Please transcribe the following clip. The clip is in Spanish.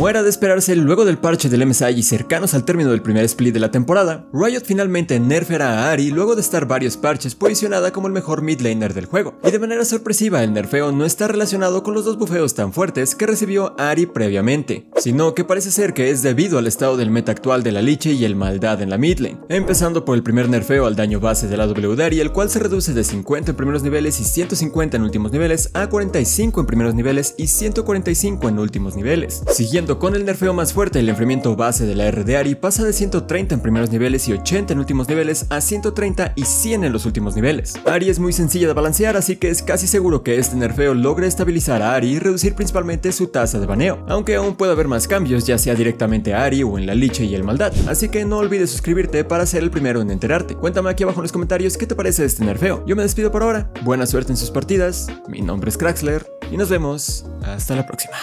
Como era de esperarse luego del parche del MSI y cercanos al término del primer split de la temporada, Riot finalmente nerfeará a Ari luego de estar varios parches posicionada como el mejor mid laner del juego. Y de manera sorpresiva el nerfeo no está relacionado con los dos bufeos tan fuertes que recibió Ari previamente, sino que parece ser que es debido al estado del meta actual de la liche y el maldad en la mid lane, empezando por el primer nerfeo al daño base de la W el cual se reduce de 50 en primeros niveles y 150 en últimos niveles a 45 en primeros niveles y 145 en últimos niveles. Siguiendo con el nerfeo más fuerte, el enfriamiento base de la R de Ari pasa de 130 en primeros niveles y 80 en últimos niveles a 130 y 100 en los últimos niveles. Ari es muy sencilla de balancear, así que es casi seguro que este nerfeo logre estabilizar a Ari y reducir principalmente su tasa de baneo, aunque aún puede haber más cambios, ya sea directamente a Ari o en la liche y el maldad, así que no olvides suscribirte para ser el primero en enterarte. Cuéntame aquí abajo en los comentarios qué te parece este nerfeo. Yo me despido por ahora, buena suerte en sus partidas, mi nombre es Craxler y nos vemos hasta la próxima.